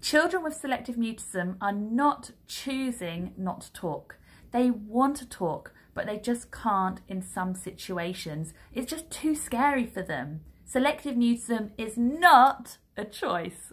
Children with selective mutism are not choosing not to talk. They want to talk, but they just can't in some situations. It's just too scary for them. Selective mutism is not a choice.